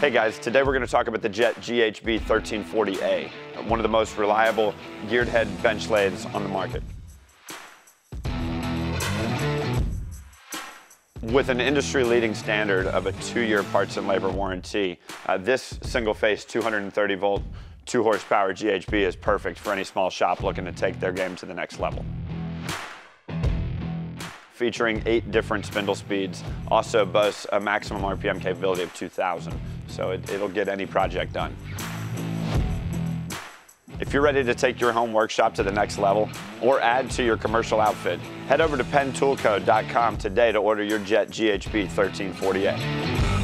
Hey guys, today we're going to talk about the Jet GHB 1340A, one of the most reliable geared head bench lathes on the market. With an industry-leading standard of a two-year parts and labor warranty, uh, this single-phase 230 volt, two horsepower GHB is perfect for any small shop looking to take their game to the next level featuring eight different spindle speeds. Also boasts a maximum RPM capability of 2,000, so it, it'll get any project done. If you're ready to take your home workshop to the next level or add to your commercial outfit, head over to penntoolco.com today to order your Jet GHB 1340A.